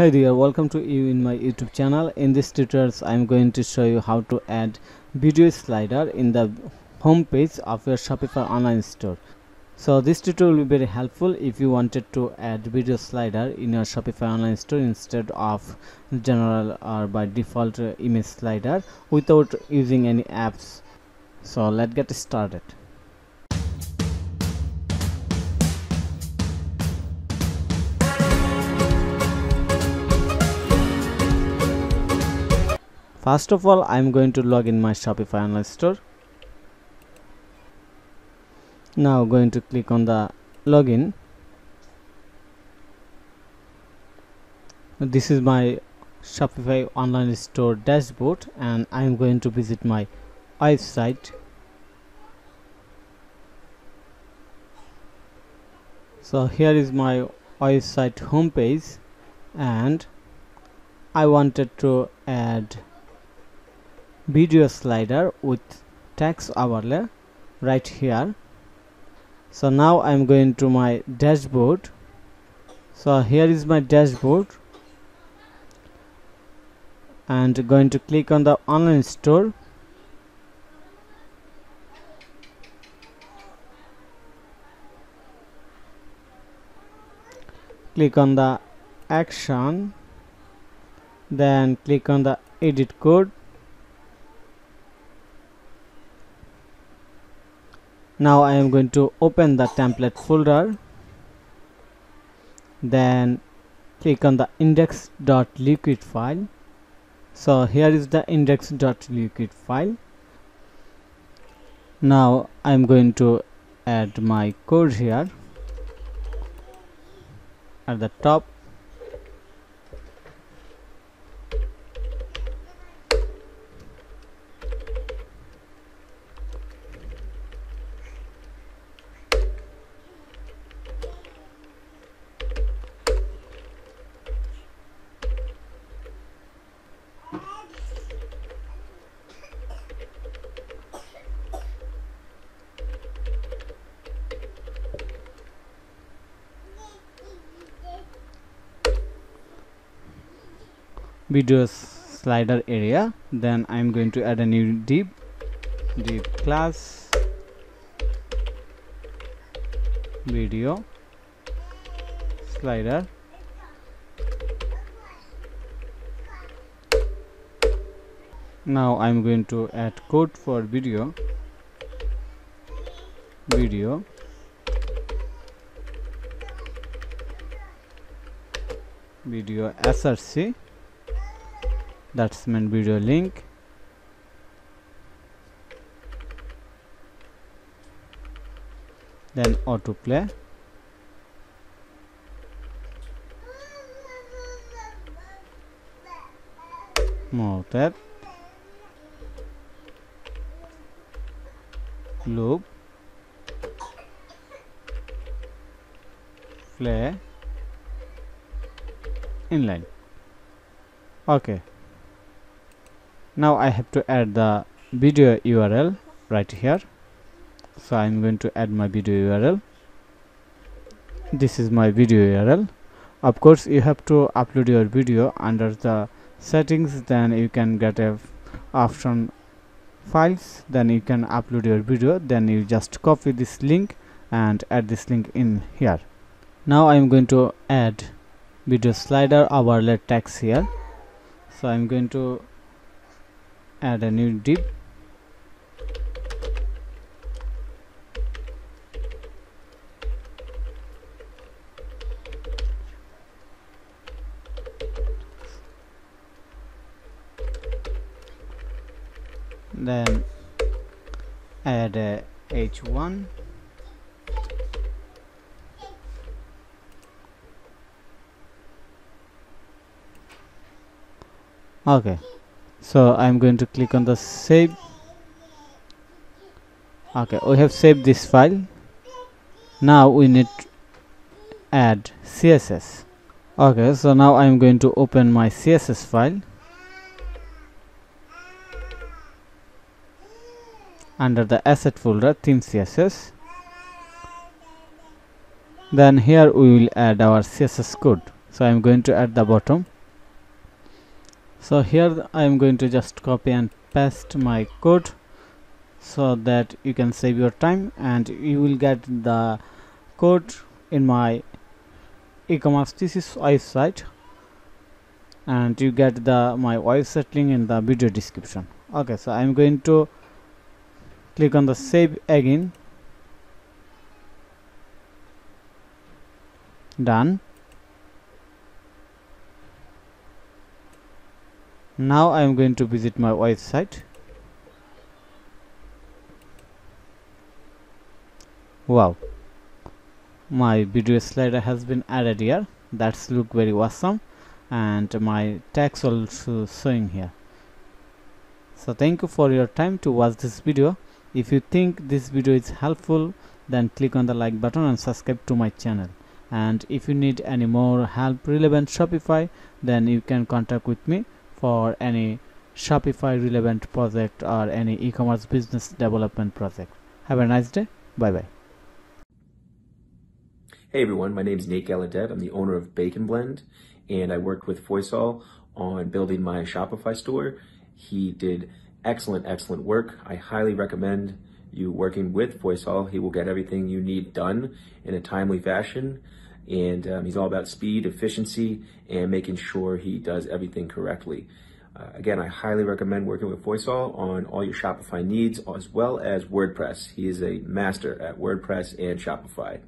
Hi dear, welcome to you in my YouTube channel. In this tutorials, I am going to show you how to add video slider in the home page of your Shopify online store. So this tutorial will be very helpful if you wanted to add video slider in your Shopify online store instead of general or by default uh, image slider without using any apps. So let's get started. First of all i'm going to log in my shopify online store. Now going to click on the login. This is my shopify online store dashboard and i'm going to visit my website. So here is my website homepage and I wanted to add video slider with text overlay right here. So now I'm going to my dashboard. So here is my dashboard. And going to click on the online store. Click on the action. Then click on the edit code now I am going to open the template folder. Then click on the index.liquid file. So here is the index.liquid file. Now I'm going to add my code here. At the top video slider area then I'm going to add a new div div class video slider. Now I'm going to add code for video video. Video src that's my video link. Then autoplay. Muted loop. Play. Inline. Okay now I have to add the video URL right here. So I'm going to add my video URL this is my video URL of course you have to upload your video under the settings. Then you can get a option files. Then you can upload your video. Then you just copy this link and add this link in here. Now I'm going to add video slider overlay text here. So I'm going to add a new div then add a h1 okay so i'm going to click on the save. Okay we have saved this file. Now we need to add css okay so now i'm going to open my css file. Under the asset folder theme css then here we will add our css code. So i'm going to add the bottom so here i am going to just copy and paste my code so that you can save your time and you will get the code in my e-commerce thesis website and you get the my website link in the video description. Okay so i'm going to click on the save again. Done now I am going to visit my website wow. My video slider has been added here. That's look very awesome. And my text also showing here. So thank you for your time to watch this video. If you think this video is helpful then click on the like button and subscribe to my channel. And if you need any more help relevant Shopify then you can contact with me for any Shopify relevant project or any e-commerce business development project. Have a nice day. Bye bye. Hey everyone, my name is Nate Gallaudet. I'm the owner of Bacon Blend and I worked with Foysal on building my Shopify store. He did excellent, excellent work. I highly recommend you working with Foysal. He will get everything you need done in a timely fashion and um, he's all about speed, efficiency, and making sure he does everything correctly. Uh, again, I highly recommend working with Foysal on all your Shopify needs as well as WordPress. He is a master at WordPress and Shopify.